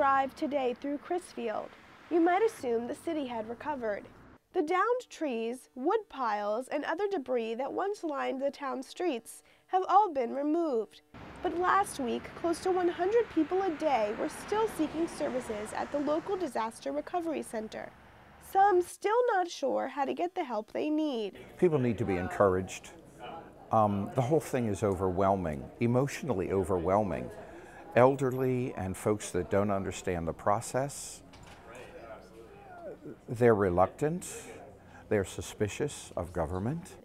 drive today through Crisfield, you might assume the city had recovered. The downed trees, wood piles, and other debris that once lined the town streets have all been removed. But last week, close to 100 people a day were still seeking services at the local disaster recovery center. Some still not sure how to get the help they need. People need to be encouraged. Um, the whole thing is overwhelming, emotionally overwhelming. Elderly and folks that don't understand the process, they're reluctant, they're suspicious of government.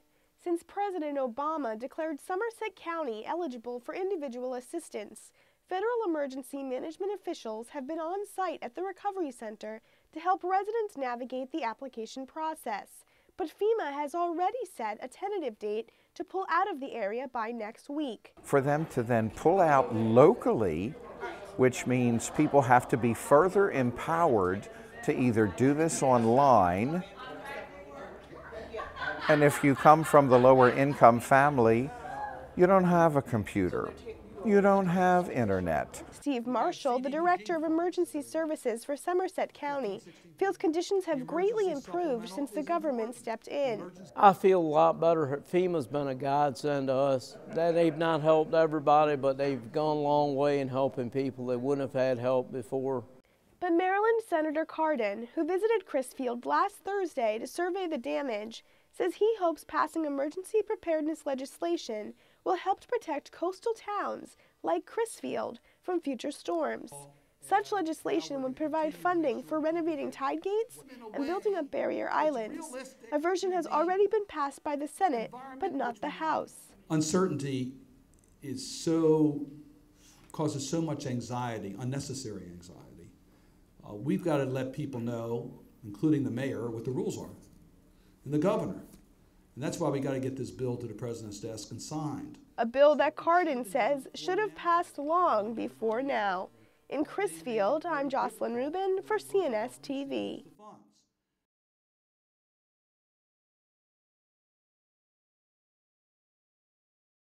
Since President Obama declared Somerset County eligible for individual assistance, federal emergency management officials have been on site at the Recovery Center to help residents navigate the application process. But FEMA has already set a tentative date to pull out of the area by next week. For them to then pull out locally, which means people have to be further empowered to either do this online, and if you come from the lower income family, you don't have a computer. You don't have internet. Steve Marshall, the Director of Emergency Services for Somerset County, feels conditions have greatly improved since the government stepped in. I feel a lot better. FEMA's been a godsend to us. They've not helped everybody, but they've gone a long way in helping people that wouldn't have had help before. But Maryland Senator Cardin, who visited Crisfield last Thursday to survey the damage, says he hopes passing emergency preparedness legislation will help to protect coastal towns like Crisfield from future storms. Such legislation would provide funding for renovating tide gates and building up barrier islands. A version has already been passed by the Senate, but not the House. Uncertainty is so causes so much anxiety, unnecessary anxiety. Uh, we've got to let people know, including the mayor, what the rules are, and the governor. And that's why we got to get this bill to the president's desk and signed. A bill that Cardin says should have passed long before now. In Crisfield, I'm Jocelyn Rubin for CNS TV.